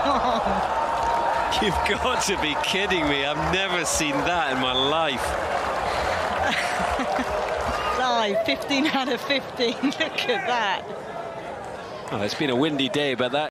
You've got to be kidding me. I've never seen that in my life. Live, 15 out of 15. Look at that. Oh, it's been a windy day, but that.